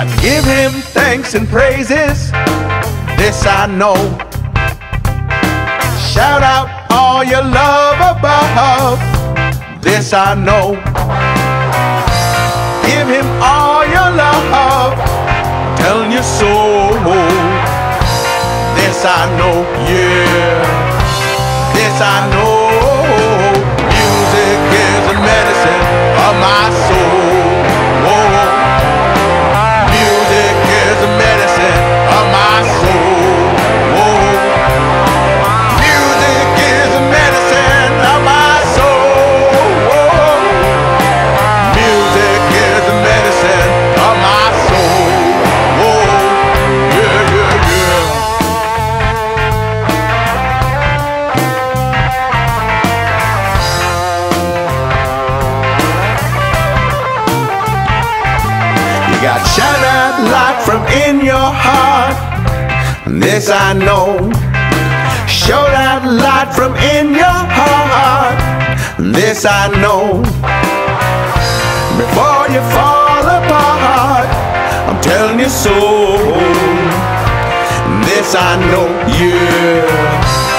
I give him thanks and praises. This I know. Shout out all your love above. This I know. Give him all your love. Telling you so. This I know, yeah. This I know. Got shine out light from in your heart. This I know. Show that light from in your heart. This I know. Before you fall apart, I'm telling you so. This I know, yeah.